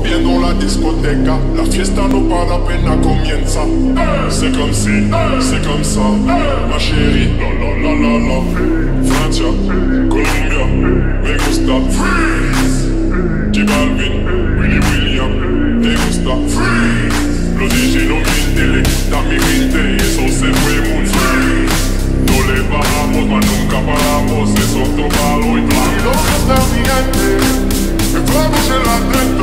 rompiendo la discoteca. La fiesta no para, apenas comienza. C'est comme si, c'est comme ça, ma chérie. La la la la la. Francia, Colombia, me gusta. Freeze. J Balvin, Willy William, te gusta. Freeze. Los DJ no mienten, le gusta mi mente y eso se fue muy freeze. No le bajamos, mas nunca paramos, es otro palo y plan. ¿Y dónde está mi gente? Estamos en la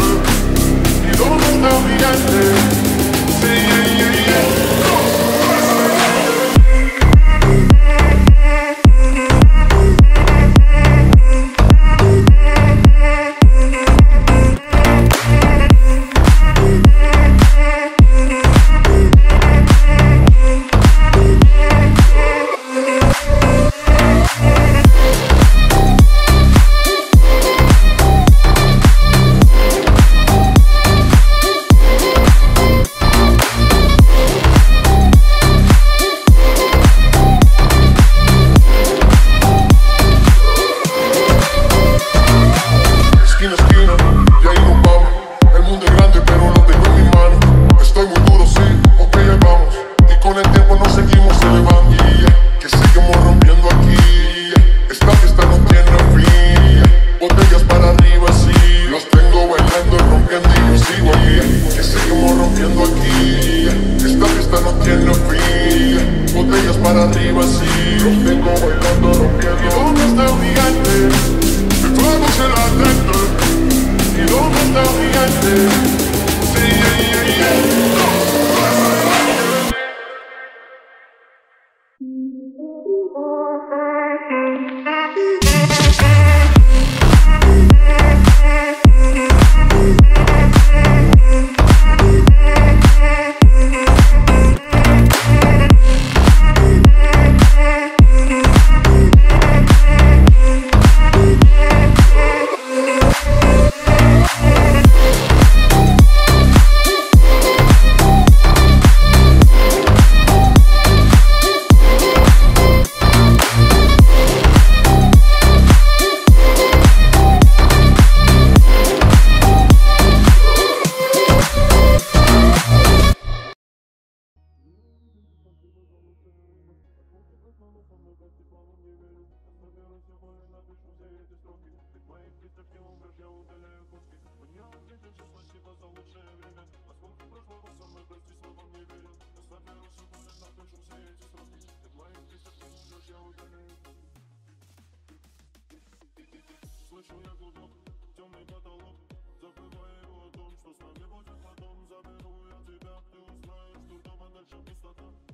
para arriba, sí. Los tengo bailando, rompiendo. ¿Y dónde está el gigante? Estamos en la tente ¿Y dónde está mi gente? на пишу все эти строки Ведь моих листов не умрешь, я удаляю куски Мне ответил, что спасибо за лучшее время Поскольку прошлого со мной, прости, словам не верен Оставь я рассудок, напишу все эти строки Ведь моих листов не умрешь, я удаляю Слышу я глубок, темный потолок Забываю о том, что с нами будет потом. Заберу я тебя, ты узнаешь, что дома дальше пустота.